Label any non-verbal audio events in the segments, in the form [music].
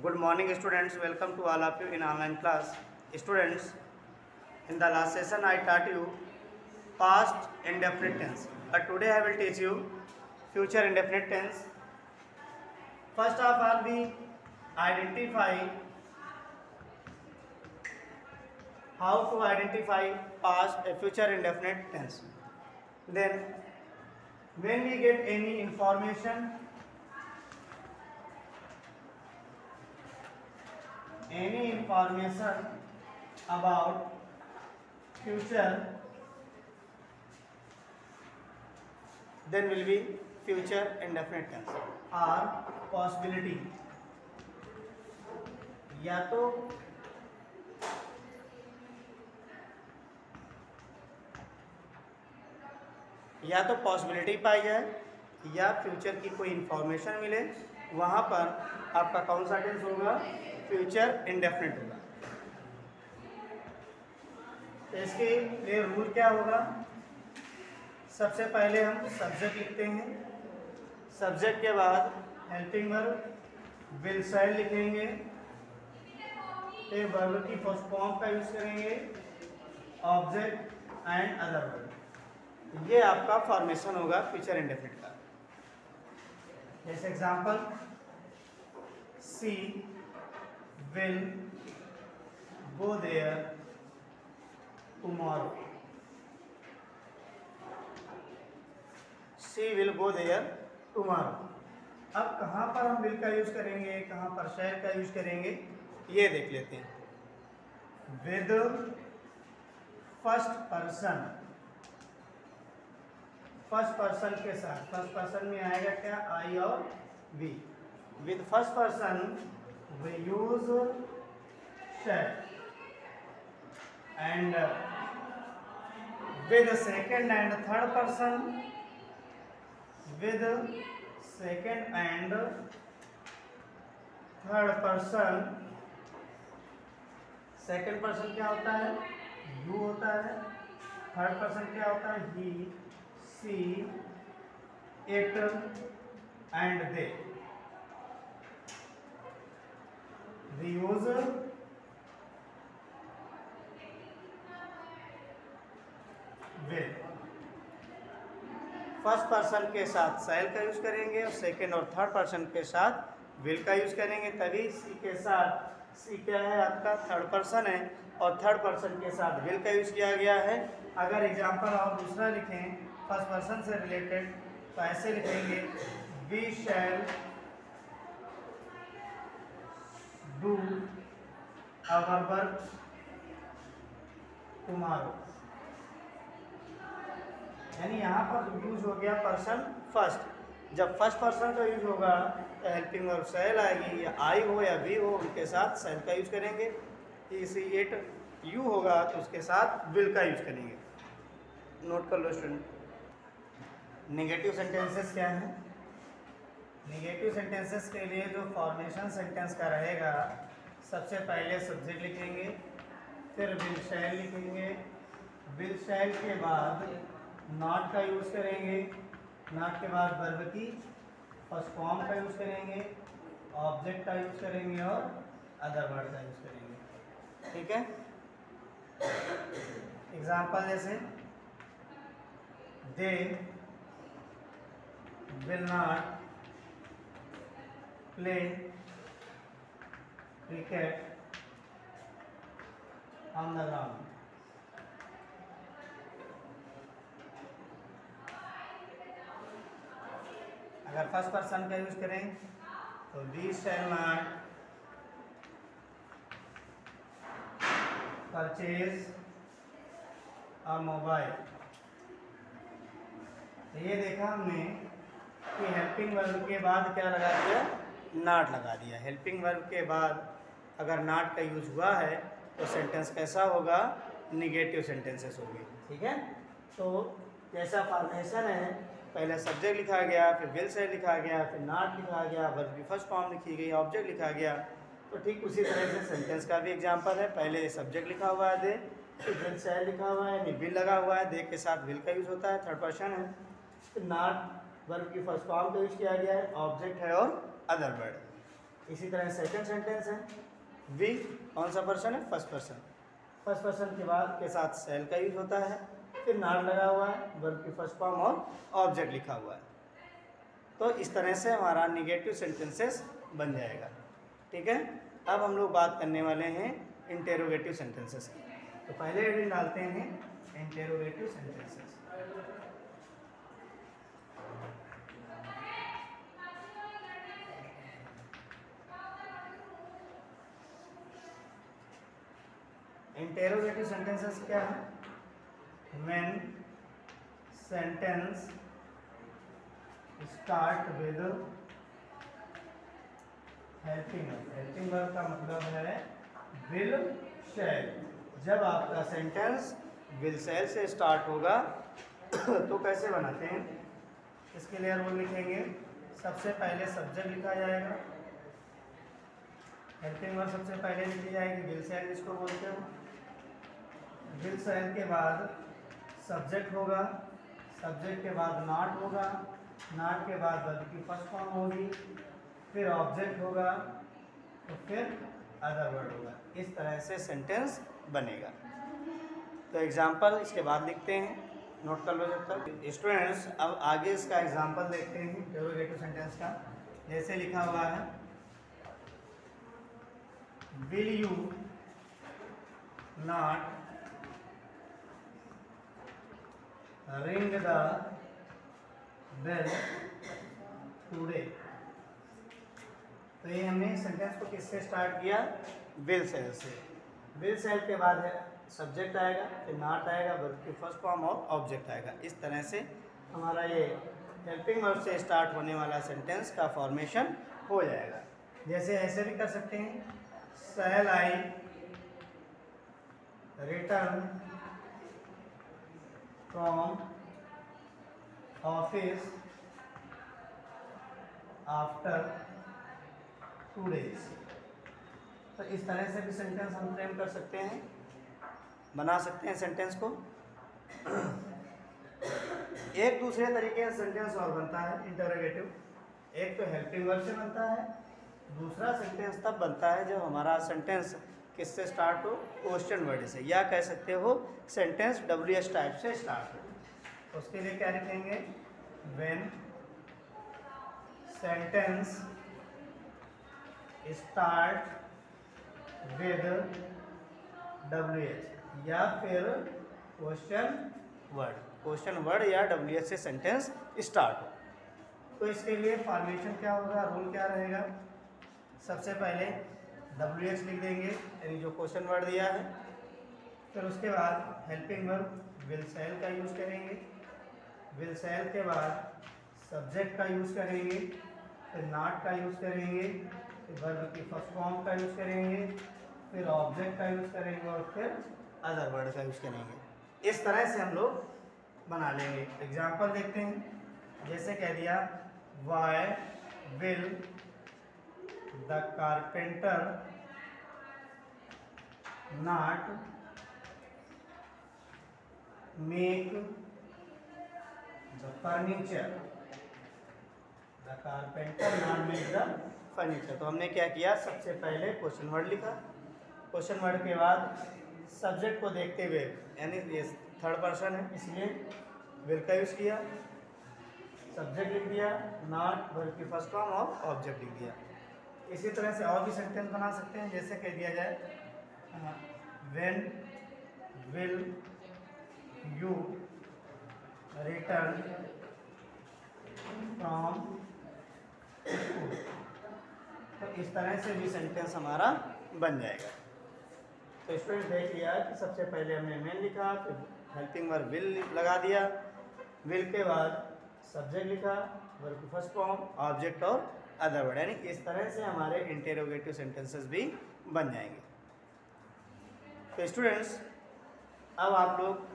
Good morning students, welcome to all of you in online class. Students, in the last session I taught you past indefinite tense. But today I will teach you future indefinite tense. First of all we identify how to identify past and future indefinite tense. Then when we get any information any information about future then will be future indefinite tense or possibility या तो या तो possibility पाई जाए या future की कोई information मिले वहाँ पर आपका कौन सा टेंस होगा फ्यूचर इंडेफिनेट होगा। तो इसके लिए रूल क्या होगा? सबसे पहले हम सब्जेक्ट लिखते हैं। सब्जेक्ट के बाद हेल्पिंग वर्ब विल साइड लिखेंगे। फिर वर्ब की फ़र्स्ट फॉर्म का यूज़ करेंगे। ऑब्जेक्ट एंड अदर वर्ब ये आपका फॉर्मेशन होगा फ्यूचर इंडेफिनिट का। जैसे example she will go there tomorrow she will go there tomorrow अब कहाँ पर हम विल का यूज़ करेंगे? कहाँ पर शहर का यूज़ करेंगे? ये देख लेते हैं। With first person first person के साथ। फ़र्स्ट पर्सन में आएगा क्या? आई और we with first person we use shall and with second and third person with second and third person second person क्या होता है? यू होता है। थर्ड पर्सन क्या होता है? He she it and they we use will. First person के साथ सेल का यूज़ करेंगे और सेकेंड और थर्ड पर्सन के साथ विल का यूज़ करेंगे। तभी सी के साथ सी क्या है आपका? थर्ड पर्सन है और थर्ड पर्सन के साथ विल का यूज़ किया गया है। अगर एग्जांपल और दूसरा लिखें फ़र्स्ट पर्सन से रिलेटेड तो ऐसे लिखेंगे we shall do our work tomorrow यानी यहाँ पर यूज़ हो गया पर्सन फ़र्स्ट जब फ़र्स्ट पर्सन का यूज़ होगा तो हेल्पिंग वर्ब सेल आएगी, या आई हो या वी हो, उनके साथ सेल का यूज़ करेंगे। इसी एट यू होगा तो उसके साथ विल का यूज़ करेंगे। नोट कर लो स्टूडेंट नेगेटिव सेंटेंसेस क्या हैं? नेगेटिव सेंटेंसेस के लिए जो फॉर्मेशन सेंटेंस का रहेगा, सबसे पहले सब्जेक्ट लिखेंगे, फिर विल शैल लिखेंगे विल शैल के बाद नॉट का यूज़ करेंगे नॉट के बाद वर्ब की फ़र्स्ट फॉर्म का यूज़ करेंगे ऑब्जेक्ट का यूज़ करेंगे और अदर वर्ड का यूज़ करेंगे। ठीक है? एग्ज़ाम्पल जैसे they will not play cricket on the ground. अगर फ़र्स्ट पर्सन का यूज़ करें तो we shall not purchase a mobile तो ये देखा हमने कि हेल्पिंग वर्ब के बाद क्या लगा दिया नाट लगा दिया। हेल्पिंग वर्ब के बाद अगर नाट का यूज़ हुआ है तो सेंटेंस कैसा होगा? निगेटिव सेंटेंसेस होगी ठीक है? तो जैसा फॉर्मेशन है, पहले सब्जेक्ट लिखा गया, फिर विल से लिखा गया, फिर नाट लिखा गया वर्ब की फ़र्स्ट फॉर्म लिखी गई ऑब्जेक्ट लिखा गया। तो ठीक उसी तरह से सेंटेंस का भी एग्ज़ाम्पल है। पहले सब्जेक्ट लिखा हुआ है, दे। फिर से लिखा हुआ है विल लगा हुआ है, दे के साथ विल का यूज़ होता है थर्ड पर्सन है। फिर नाट वर्ब की फ़र्स्ट फॉर्म का यूज़ किया गया है ऑब्जेक्ट है और अदर वर्ड इसी तरह सेकंड सेंटेंस है। वी कौन सा पर्सन है? फ़र्स्ट पर्सन फ़र्स्ट पर्सन के बाद के साथ सेल का यूज़ होता है। फिर नाट लगा हुआ है। वर्ब की फ़र्स्ट फॉर्म और ऑब्जेक्ट लिखा हुआ है। तो इस तरह से हमारा निगेटिव सेंटेंसेस बन जाएगा। ठीक है? अब हम लोग बात करने वाले हैं इंटेरोगेटिव सेंटेंसेस की। तो पहले हेडिंग डालते हैं। इंटेरोगेटिव सेंटेंसेस इंटेरोगेटिव सेंटेंसेस क्या है? When sentence start with helping helping verb का मतलब है विल शैल जब आपका सेंटेंस विल शैल से स्टार्ट होगा तो कैसे बनाते हैं? इसके लिए रूल लिखेंगे। सबसे पहले सब्जेक्ट लिखा जाएगा। हेल्पिंग वर्ब सबसे पहले लिखी जाएगी। विल शैल जिसको बोलते हो? विल शैल के बाद सब्जेक्ट होगा सब्जेक्ट के बाद नॉट होगा, नॉट के बाद वर्ब की फ़र्स्ट फॉर्म होगी, फिर ऑब्जेक्ट होगा तो फिर अदर वर्ड होगा। इस तरह से सेंटेंस बनेगा। तो एग्ज़ाम्पल इसके बाद लिखते हैं। नोट कर लो जब तक। स्टूडेंट्स अब आगे इसका एग्ज़ाम्पल देखते हैं इंटरोगेटिव सेंटेंस का। जैसे लिखा हुआ है will you not ring the bell today तो ये हमने सेंटेंस को किससे स्टार्ट किया? विल सेल से। विल सेल के बाद है सब्जेक्ट आएगा, फिर नॉट आएगा वर्ब की फ़र्स्ट फॉर्म और ऑब्जेक्ट आएगा। इस तरह से हमारा ये हेल्पिंग वर्ब से स्टार्ट होने वाला सेंटेंस का फॉर्मेशन हो जाएगा। जैसे ऐसे भी कर सकते हैं। Shall I return from office after two days तो इस तरह से भी सेंटेंस हम फ्रेम कर सकते हैं, बना सकते हैं सेंटेंस को। [clears throat] एक दूसरे तरीके से सेंटेंस और बनता है इंटरोगेटिव एक तो हेल्पिंग वर्ब से बनता है, दूसरा सेंटेंस तब बनता है जब हमारा सेंटेंस किससे स्टार्ट हो? क्वेश्चन वर्ड से, या कह सकते हो सेंटेंस डब्ल्यू एस टाइप से स्टार्ट हो। उसके लिए क्या लिखेंगे? When sentence start with W H या फिर क्वेश्चन वर्ड क्वेश्चन वर्ड या डब्ल्यू एच से सेंटेंस स्टार्ट हो। तो इसके लिए फॉर्मेशन क्या होगा? रूल क्या रहेगा? सबसे पहले डब्ल्यू एच लिख देंगे, यानी जो क्वेश्चन वर्ड दिया है। फिर उसके बाद हेल्पिंग वर्ब विल सेल का यूज़ करेंगे। विल सेल के बाद सब्जेक्ट का यूज़ करेंगे। फिर नाट का यूज़ करेंगे। फिर वर्ब की फ़र्स्ट फॉर्म का यूज़ करेंगे। फिर ऑब्जेक्ट का यूज़ करेंगे और फिर अदर वर्ड का यूज़ करेंगे। इस तरह से हम लोग बना लेंगे। एग्ज़ाम्पल देखते हैं। जैसे कह दिया why will the carpenter not make the furniture. The carpenter not make the furniture. तो हमने क्या किया? सबसे पहले क्वेश्चन वर्ड लिखा। क्वेश्चन वर्ड के बाद सब्जेक्ट को देखते हुए, यानी ये थर्ड पर्सन है, इसलिए विल का यूज़ किया। सब्जेक्ट लिख दिया नॉट वर्ड की फ़र्स्ट फॉर्म और ऑब्जेक्ट लिख दिया। इसी तरह से और भी सेंटेंस बना सकते हैं, जैसे कह दिया जाए when will you return from तो इस तरह से भी सेंटेंस हमारा बन जाएगा। तो स्टूडेंट देख लिया कि सबसे पहले हमने मेन लिखा, फिर हेल्पिंग वर्ब विल लगा दिया। विल के बाद सब्जेक्ट लिखा वर्ब फ़र्स्ट फॉर्म ऑब्जेक्ट और अदर वर्ड यानी इस तरह से हमारे इंटेरोगेटिव सेंटेंसेस भी बन जाएँगे। तो स्टूडेंट्स अब आप लोग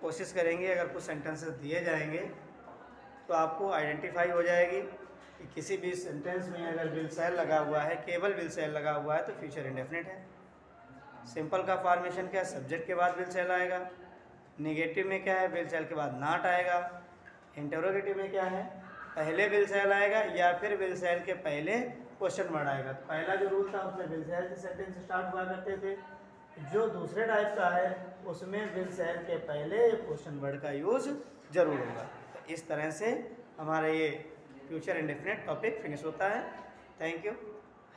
कोशिश करेंगे, अगर कुछ सेंटेंसेस दिए जाएँगे तो आपको आइडेंटिफाई हो जाएगी कि किसी भी सेंटेंस में अगर विल सेल लगा हुआ है, केवल विल सेल लगा हुआ है तो फ्यूचर इंडेफिनिट है। सिंपल का फॉर्मेशन क्या है? सब्जेक्ट के बाद विल सेल आएगा। निगेटिव में क्या है? विल सेल के बाद नाट आएगा। इंटरोगेटिव में क्या है? पहले बिल सेल आएगा या फिर बिल सेल के पहले क्वेश्चन वर्ड आएगा। तो पहला जो रूल था उसमें बिल से के सेंटेंस स्टार्ट हुआ करते थे। जो दूसरे टाइप का है, उसमें बिल सेल के पहले क्वेश्चन वर्ड का यूज़ ज़रूर होगा। तो इस तरह से हमारा ये फ्यूचर इंडिफिनेट टॉपिक फिनिश होता है। Thank you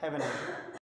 have a nice